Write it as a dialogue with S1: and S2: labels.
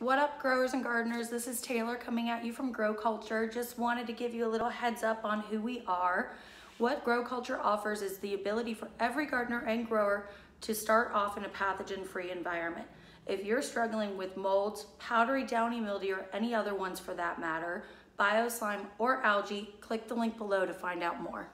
S1: What up growers and gardeners? This is Taylor coming at you from Grow Culture. Just wanted to give you a little heads up on who we are. What Grow Culture offers is the ability for every gardener and grower to start off in a pathogen-free environment. If you're struggling with molds, powdery downy mildew, or any other ones for that matter, bioslime, or algae, click the link below to find out more.